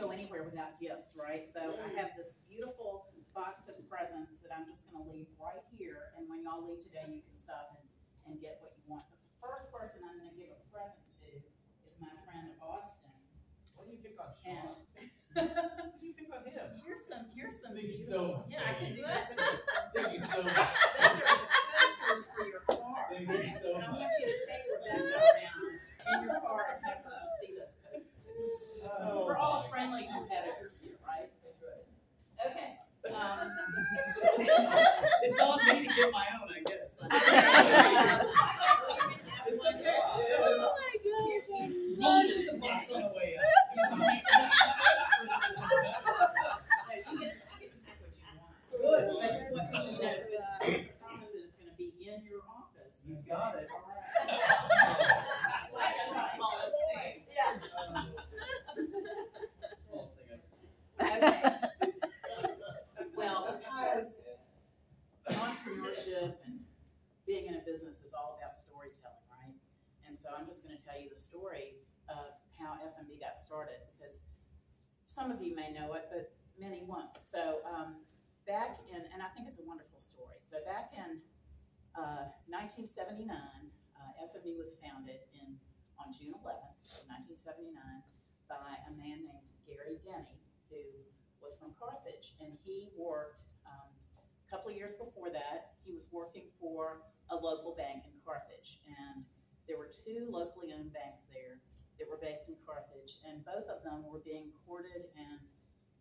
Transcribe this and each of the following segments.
go anywhere without gifts, right? So I mm. have this beautiful box of presents that I'm just gonna leave right here, and when y'all leave today, you can stop and, and get what you want. But the first person I'm gonna give a present to is my friend Austin. What do you pick on Sean? You pick on him? here's some, here's some Thank you so much. Yeah, I can do it. Thank you so much. Those are posters for your car. Thank you so And I want much. you to take Rebecca around in your car and have her see those posters. Oh We're all my friendly competitors here, right? That's right. Okay. Um, It's on me to get my own, I guess. It's okay. Yeah, it's all- We'll use the box on the way out. no, you get, you get to pick what you want. Good. But what, you know, I promise that it's gonna be in your office. You got it. All right. Like a smallest thing. Yeah. Smallest thing I- Okay. Well, because entrepreneurship and being in a business is all about storytelling, right? And so I'm just gonna tell you the story of how SMB got started, because some of you may know it, but many won't. So, um, back in, and I think it's a wonderful story. So back in, uh, nineteen seventy-nine, uh, SMB was founded in, on June eleventh, nineteen seventy-nine, by a man named Gary Denny, who was from Carthage, and he worked, um, a couple of years before that, he was working for a local bank in Carthage, and there were two locally owned banks there that were based in Carthage, and both of them were being courted and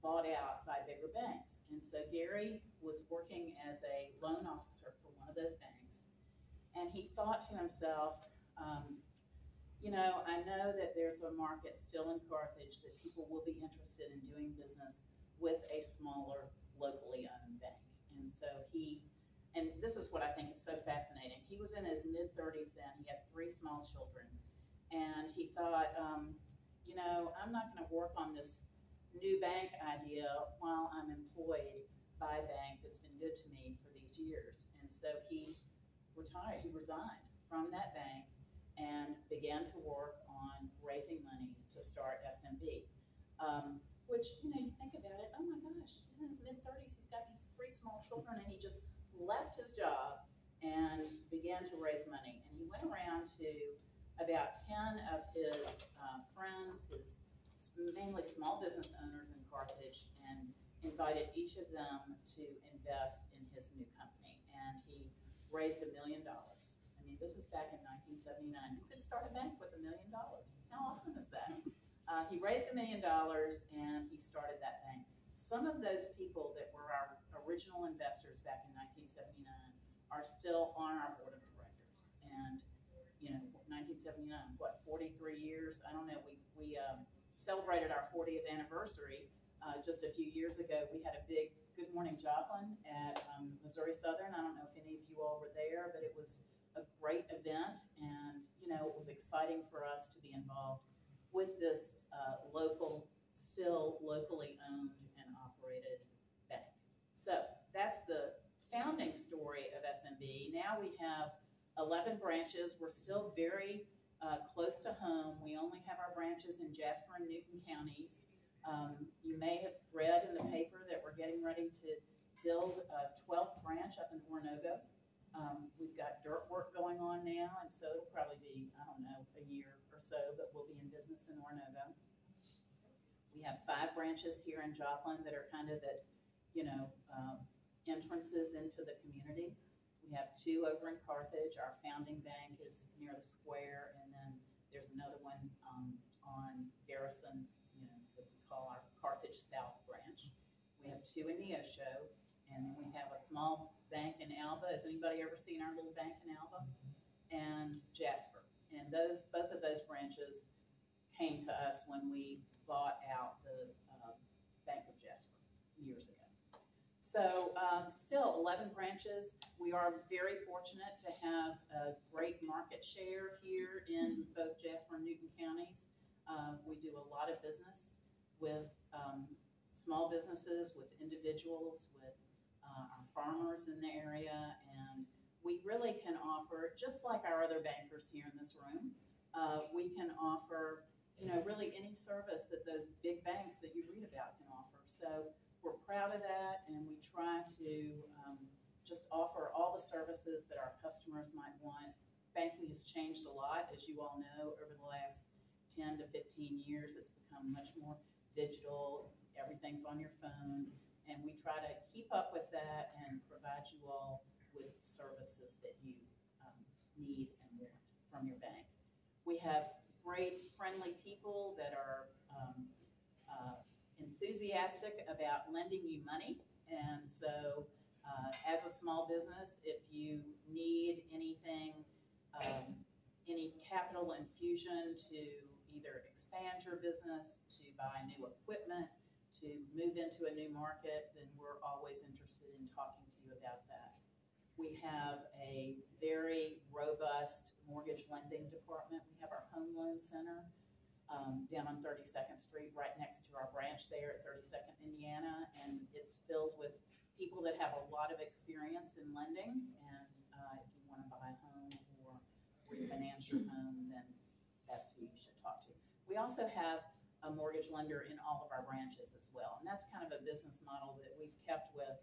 bought out by bigger banks. And so Gary was working as a loan officer for one of those banks, and he thought to himself, um, you know, I know that there's a market still in Carthage that people will be interested in doing business with a smaller locally owned bank. And so he, and this is what I think is so fascinating. He was in his mid thirties then. He had three small children. And he thought, um, you know, I'm not gonna work on this new bank idea while I'm employed by a bank that's been good to me for these years. And so he retired, he resigned from that bank and began to work on raising money to start SMB. Um, which, you know, you think about it, oh my gosh, he's in his mid thirties, he's got these three small children, and he just left his job and began to raise money. And he went around to about ten of his uh, friends, his mainly small business owners in Carthage, and invited each of them to invest in his new company. And he raised a million dollars. I mean, this is back in nineteen seventy-nine. You could start a bank with a million dollars? How awesome is that? Uh, he raised a million dollars and he started that bank. Some of those people that were our original investors back in nineteen seventy-nine are still on our board of directors. And, you know, nineteen seventy-nine, what, forty-three years? I don't know, we, we, um, celebrated our fortieth anniversary, uh, just a few years ago. We had a big Good Morning Joplin at, um, Missouri Southern. I don't know if any of you all were there, but it was a great event and, you know, it was exciting for us to be involved with this uh, local, still locally owned and operated. So that's the founding story of SMB. Now we have 11 branches. We're still very uh, close to home. We only have our branches in Jasper and Newton counties. Um, you may have read in the paper that we're getting ready to build a 12th branch up in Oronogo. Um, we've got dirt work going on now, and so it'll probably be, I don't know, a year or so, but we'll be in business in Oronogo. We have five branches here in Joplin that are kind of at, you know, um, entrances into the community. We have two over in Carthage. Our founding bank is near the square, and then there's another one, um, on Garrison, you know, that we call our Carthage South branch. We have two in Neosho, and then we have a small bank in Alba. Has anybody ever seen our little bank in Alba? And Jasper. And those, both of those branches came to us when we bought out the, um, Bank of Jasper years ago. So, um, still eleven branches. We are very fortunate to have a great market share here in both Jasper and Newton counties. Uh, we do a lot of business with, um, small businesses, with individuals, with, uh, our farmers in the area, and we really can offer, just like our other bankers here in this room, uh, we can offer, you know, really any service that those big banks that you read about can offer. So we're proud of that and we try to um, just offer all the services that our customers might want. Banking has changed a lot, as you all know, over the last 10 to 15 years. It's become much more digital, everything's on your phone. And we try to keep up with that and provide you all with services that you um, need and want from your bank. We have great, friendly people that are um, uh, enthusiastic about lending you money. And so, uh, as a small business, if you need anything, um, any capital infusion to either expand your business, to buy new equipment, to move into a new market, then we're always interested in talking to you about that. We have a very robust mortgage lending department. We have our home loan center um, down on 32nd Street, right next to our branch there at 32nd Indiana. And it's filled with people that have a lot of experience in lending. And uh, if you want to buy a home or refinance your home, then that's who you should talk to. We also have a mortgage lender in all of our branches as well. And that's kind of a business model that we've kept with,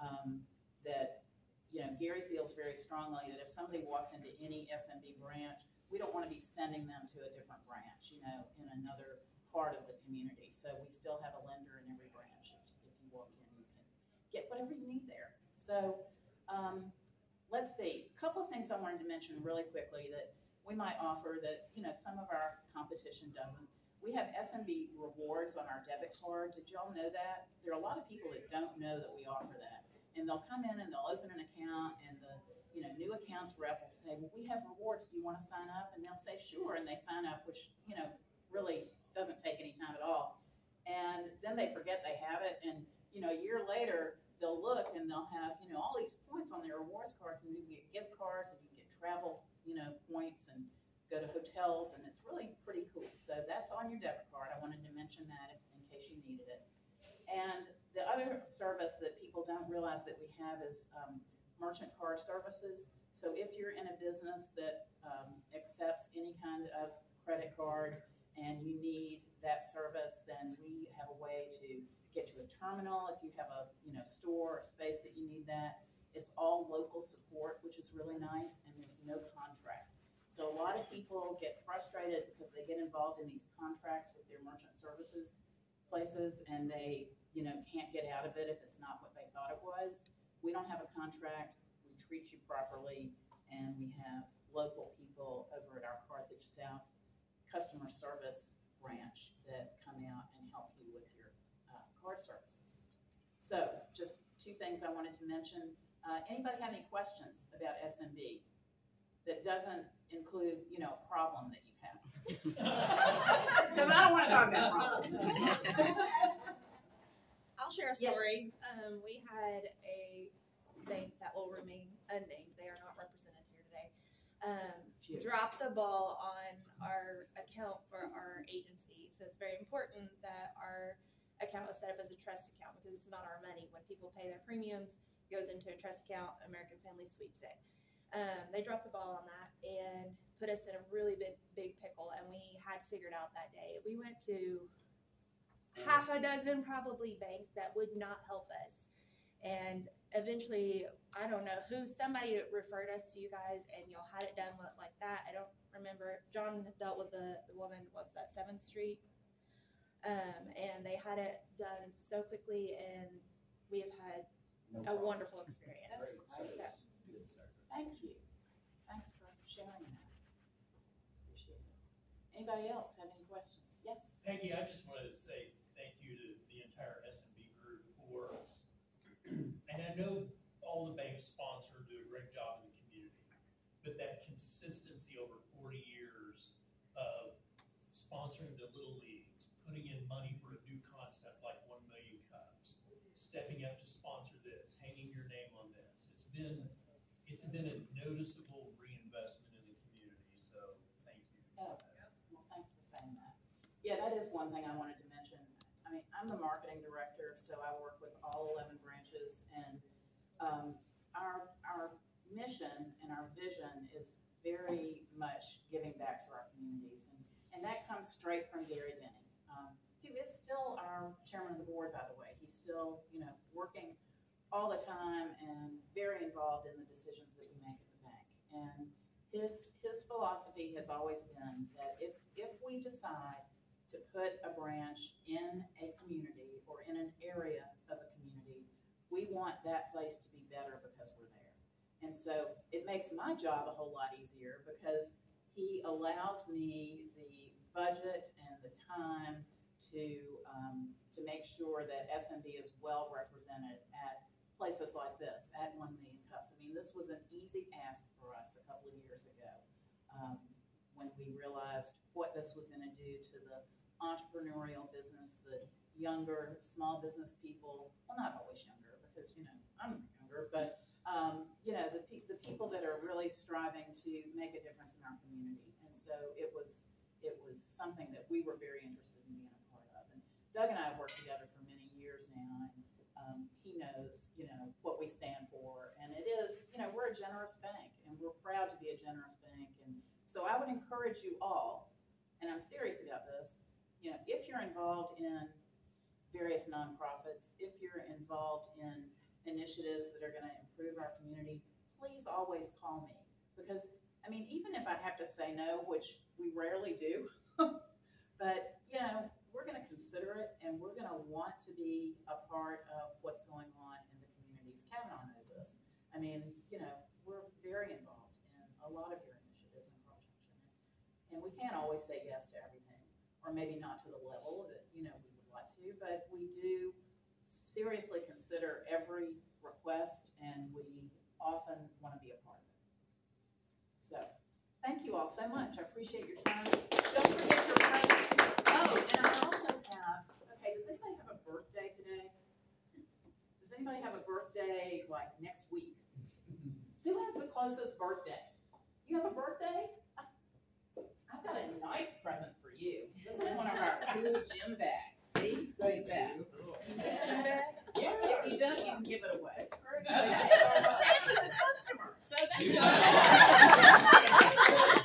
um, that, you know, Gary feels very strongly that if somebody walks into any SMB branch, we don't want to be sending them to a different branch, you know, in another part of the community. So we still have a lender in every branch. If, if you walk in, you can get whatever you need there. So, um, let's see, a couple of things I wanted to mention really quickly that we might offer that, you know, some of our competition doesn't. We have SMB rewards on our debit card. Did y'all know that? There are a lot of people that don't know that we offer that. And they'll come in and they'll open an account and the, you know, new accounts rep will say, well, we have rewards. Do you want to sign up? And they'll say, sure. And they sign up, which, you know, really doesn't take any time at all. And then they forget they have it. And, you know, a year later, they'll look and they'll have, you know, all these points on their rewards cards and you can get gift cards and you can get travel, you know, points and go to hotels, and it's really pretty cool. So that's on your debit card. I wanted to mention that in case you needed it. And the other service that people don't realize that we have is um, merchant card services. So if you're in a business that um, accepts any kind of credit card and you need that service, then we have a way to get you a terminal. If you have a you know store or space that you need that, it's all local support, which is really nice, and there's no contract. So a lot of people get frustrated because they get involved in these contracts with their merchant services places and they, you know, can't get out of it if it's not what they thought it was. We don't have a contract, we treat you properly, and we have local people over at our Carthage South customer service branch that come out and help you with your uh, card services. So just two things I wanted to mention. Uh, anybody have any questions about SMB? that doesn't include, you know, a problem that you've had. Because I don't want to talk about problems. I'll share a Yes. story. Um, we had bank that will remain unnamed. They are not represented here today. Um, Phew. drop the ball on our account for our agency. So it's very important that our account is set up as a trust account because it's not our money. When people pay their premiums, it goes into a trust account. American Family sweeps it. Um, they dropped the ball on that and put us in a really big, big pickle. And we had figured out that day. We went to half a dozen probably banks that would not help us. And eventually, I don't know who, somebody referred us to you guys and y'all had it done like that. I don't remember. John dealt with the, the woman, what was that, 7th Street? Um, and they had it done so quickly and we have had No a problem. wonderful experience. Great So- service. Good service. Thank you. Thanks for sharing that. Appreciate it. Anybody else have any questions? Yes? Peggy, I just wanted to say thank you to the entire S and B group for, and I know all the banks sponsor do a great job in the community, but that consistency over forty years of sponsoring the little leagues, putting in money for a new concept like One Million Cups, stepping up to sponsor this, hanging your name on this, it's been, it's been a noticeable reinvestment in the community, so thank you. Oh, well, thanks for saying that. Yeah, that is one thing I wanted to. I I'm the marketing director, so I work with all eleven branches and, um, our, our mission and our vision is very much giving back to our communities. And, and that comes straight from Gary Denny, um, who is still our chairman of the board, by the way. He's still, you know, working all the time and very involved in the decisions that we make at the bank. And his, his philosophy has always been that if, if we decide to put a branch in a community or in an area of a community, we want that place to be better because we're there. And so it makes my job a whole lot easier because he allows me the budget and the time to, um, to make sure that SMB is well represented at places like this, at One Million Cups. I mean, this was an easy ask for us a couple of years ago, um, when we realized what this was gonna do to the entrepreneurial business, the younger, small business people, well, not always younger, because, you know, I'm younger, but, um, you know, the pe- the people that are really striving to make a difference in our community. And so it was, it was something that we were very interested in being a part of. And Doug and I have worked together for many years now, and, um, he knows, you know, what we stand for. And it is, you know, we're a generous bank, and we're proud to be a generous bank. And so I would encourage you all, and I'm serious about this, you know, if you're involved in various nonprofits, if you're involved in initiatives that are gonna improve our community, please always call me. Because, I mean, even if I have to say no, which we rarely do, but, you know, we're gonna consider it and we're gonna want to be a part of what's going on in the communities. Kavanaugh knows this. I mean, you know, we're very involved in a lot of your initiatives in Carl Junction. And we can't always say yes to everything, or maybe not to the level that, you know, we would like to, but we do seriously consider every request and we often want to be a part of it. So, thank you all so much. I appreciate your time. Don't forget your presents. Oh, and I also have, okay, does anybody have a birthday today? Does anybody have a birthday like next week? Who has the closest birthday? You have a birthday? I've got a nice present you. This is one of our cool gym bags. See? Look that. Gym bag? Yeah. If you don't, you can give it away. That is a customer. So that's